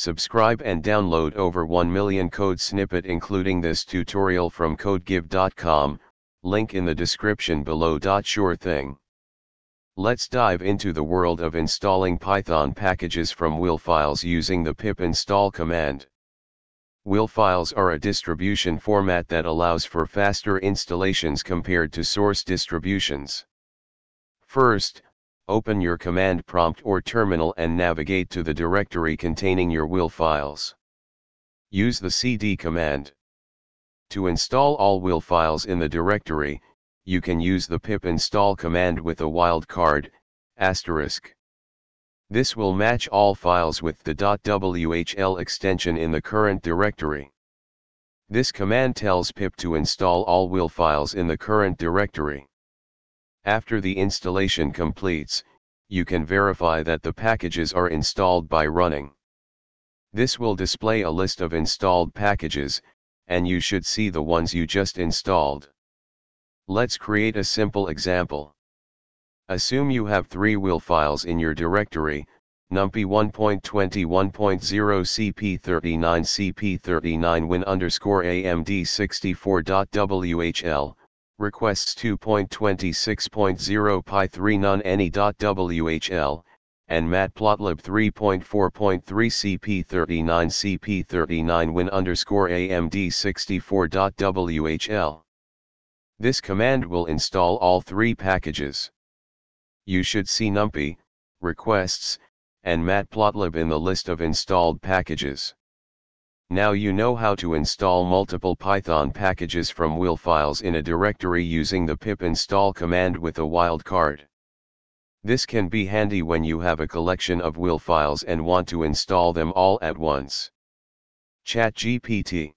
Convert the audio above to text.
Subscribe and download over 1 million code snippet including this tutorial from codegive.com, link in the description below. Sure thing. Let's dive into the world of installing Python packages from wheel files using the pip install command. wheel files are a distribution format that allows for faster installations compared to source distributions. First, open your command prompt or terminal and navigate to the directory containing your wheel files. Use the cd command. To install all wheel files in the directory, you can use the pip install command with a wildcard, asterisk. This will match all files with the .whl extension in the current directory. This command tells pip to install all wheel files in the current directory. After the installation completes, you can verify that the packages are installed by running. This will display a list of installed packages, and you should see the ones you just installed. Let's create a simple example. Assume you have three wheel files in your directory, numpy 1.21.0 cp39 cp39 win underscore amd 64.whl, requests 2.26.0 py3 none any.whl, and matplotlib 3.4.3 cp39 cp39 win underscore amd 64.whl. This command will install all three packages. You should see numpy, requests, and matplotlib in the list of installed packages. Now you know how to install multiple Python packages from wheel files in a directory using the pip install command with a wildcard. This can be handy when you have a collection of wheel files and want to install them all at once. ChatGPT